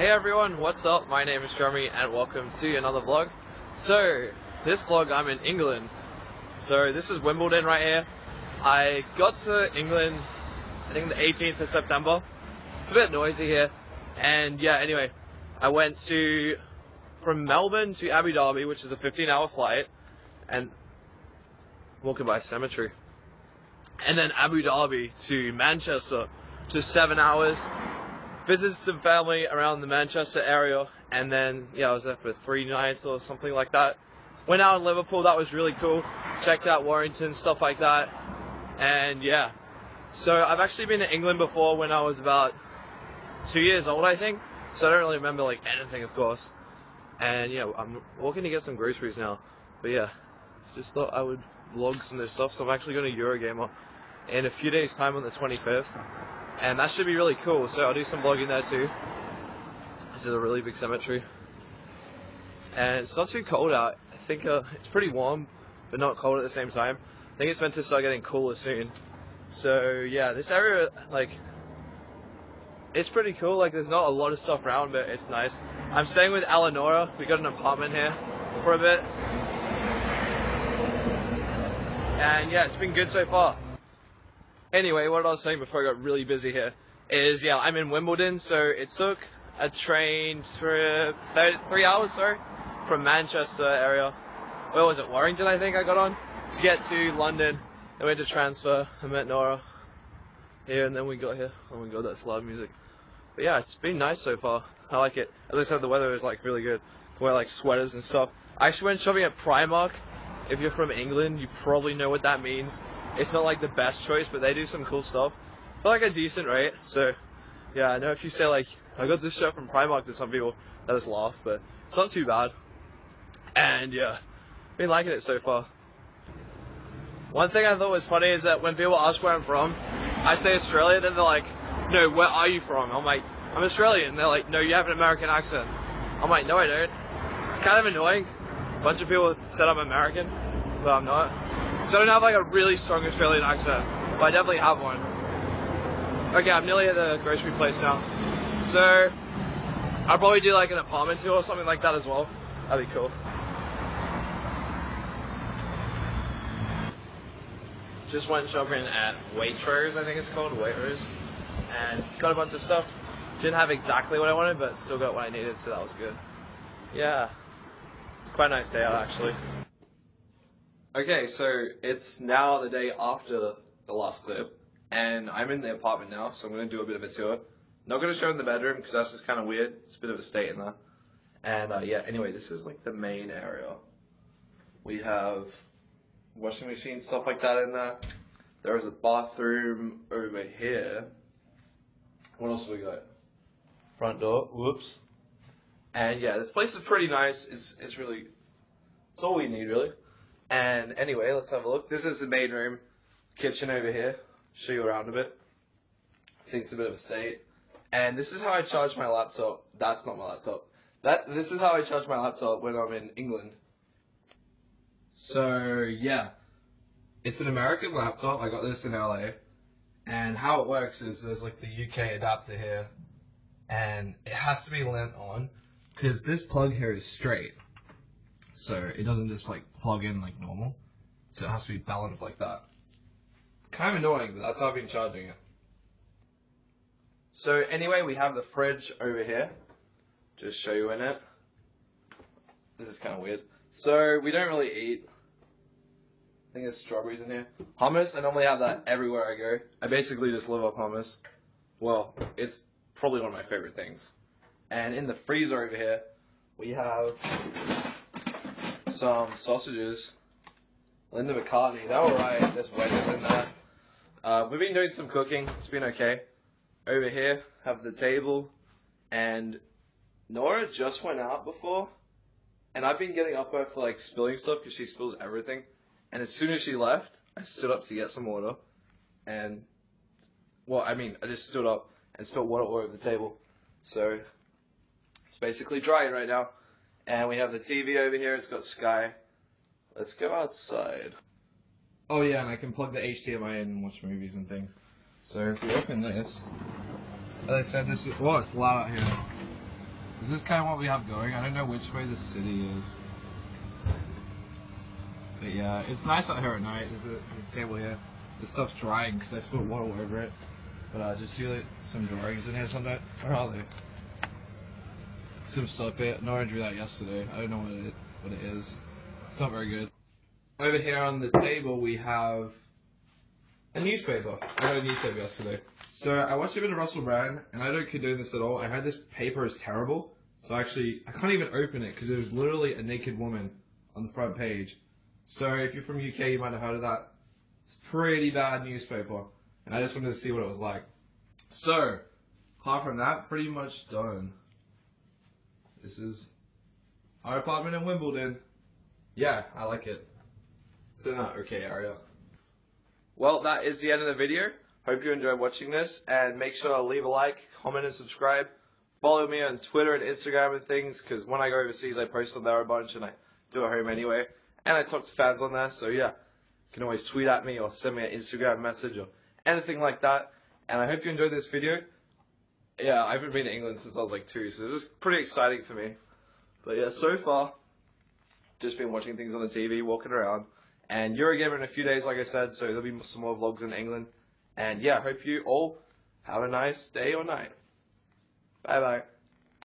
Hey everyone, what's up? My name is Jeremy and welcome to another vlog. So, this vlog I'm in England. So this is Wimbledon right here. I got to England, I think the 18th of September. It's a bit noisy here. And yeah, anyway, I went to, from Melbourne to Abu Dhabi, which is a 15 hour flight. And walking by a cemetery. And then Abu Dhabi to Manchester, just seven hours visited some family around the Manchester area, and then yeah, I was there for three nights or something like that. Went out in Liverpool, that was really cool. Checked out Warrington, stuff like that, and yeah. So I've actually been to England before when I was about two years old, I think. So I don't really remember like anything, of course. And yeah, I'm walking to get some groceries now. But yeah, just thought I would vlog some of this stuff. So I'm actually going to Eurogamer in a few days' time on the 25th and that should be really cool. So I'll do some vlogging there too. This is a really big cemetery, and it's not too cold out. I think uh, it's pretty warm, but not cold at the same time. I think it's meant to start getting cooler soon. So yeah, this area like it's pretty cool. Like there's not a lot of stuff around, but it's nice. I'm staying with Eleonora. We got an apartment here for a bit, and yeah, it's been good so far. Anyway, what I was saying before I got really busy here is, yeah, I'm in Wimbledon, so it took a train for 30, three hours, sorry, from Manchester area. Where was it? Warrington, I think I got on to get to London. Then we had to transfer. I met Nora here, and then we got here. Oh my god, that's loud music. But yeah, it's been nice so far. I like it. I said, the weather is like really good. wear like sweaters and stuff. I actually went shopping at Primark. If you're from England, you probably know what that means. It's not like the best choice, but they do some cool stuff for like a decent rate. So, yeah, I know if you say like I got this shirt from Primark to some people, that is laugh, but it's not too bad. And yeah, been liking it so far. One thing I thought was funny is that when people ask where I'm from, I say Australia, then they're like, "No, where are you from?" I'm like, "I'm Australian." They're like, "No, you have an American accent." I'm like, "No, I don't." It's kind of annoying. A bunch of people said I'm American, but I'm not. So I don't have like a really strong Australian accent, but I definitely have one. Okay, I'm nearly at the grocery place now. So I'll probably do like an apartment tour or something like that as well. That'd be cool. Just went shopping at Waitrose, I think it's called, Waitrose, and got a bunch of stuff. Didn't have exactly what I wanted, but still got what I needed, so that was good. Yeah, it's quite a nice day out actually. Okay, so it's now the day after the last clip, and I'm in the apartment now, so I'm going to do a bit of a tour. Not going to show in the bedroom because that's just kind of weird. It's a bit of a state in there. And uh, yeah, anyway, this is like the main area. We have washing machine, stuff like that in there. There is a bathroom over here. What else do we got? Front door. Whoops. And yeah, this place is pretty nice. It's it's really it's all we need really. And anyway, let's have a look. This is the main room, kitchen over here. Show you around a bit. Sink's a bit of a state. And this is how I charge my laptop. That's not my laptop. That this is how I charge my laptop when I'm in England. So yeah, it's an American laptop. I got this in LA, and how it works is there's like the UK adapter here, and it has to be lent on because this plug here is straight so it doesn't just like plug in like normal. So it has to be balanced like that. Kind of annoying, but that's how I've been charging it. So anyway, we have the fridge over here. Just show you in it. This is kind of weird. So we don't really eat. I think there's strawberries in here. Hummus, I normally have that everywhere I go. I basically just live off hummus. Well, it's probably one of my favorite things. And in the freezer over here, we have some sausages. Linda McCartney, they were right. There's wedges in there. Uh, we've been doing some cooking. It's been okay. Over here, have the table, and Nora just went out before, and I've been getting up her for like spilling stuff because she spills everything. And as soon as she left, I stood up to get some water, and well, I mean, I just stood up and spilled water all over the table. So it's basically dry right now. And we have the TV over here. It's got Sky. Let's go outside. Oh yeah, and I can plug the HDMI in and watch movies and things. So if we open this, as I said, this is well, it's loud out here. This is kind of what we have going. I don't know which way the city is. But yeah, it's nice out here at night. There's a, there's a table here. The stuff's drying because I spilled water over it. But I uh, just do like some drawings in here sometime. Where are they? Some stuff. No, I drew that yesterday. I don't know what it what it is. It's not very good. Over here on the table we have a newspaper. I got a newspaper yesterday. So I watched a bit of Russell Brand, and I don't condone this at all. I heard this paper is terrible. So actually, I can't even open it because there's literally a naked woman on the front page. So if you're from UK, you might have heard of that. It's pretty bad newspaper, and I just wanted to see what it was like. So, apart from that, pretty much done. This is our apartment in Wimbledon. Yeah, I like it. In that okay area. Well, that is the end of the video. Hope you enjoyed watching this, and make sure to leave a like, comment, and subscribe. Follow me on Twitter and Instagram and things, because when I go overseas, I post on there a bunch, and I do it home anyway. And I talk to fans on there, so yeah, you can always tweet at me or send me an Instagram message or anything like that. And I hope you enjoyed this video. Yeah, I haven't been to England since I was like two, so this is pretty exciting for me. But yeah, so far, just been watching things on the TV, walking around. And Eurogamer in a few days, like I said, so there'll be some more vlogs in England. And yeah, hope you all have a nice day or night. Bye bye.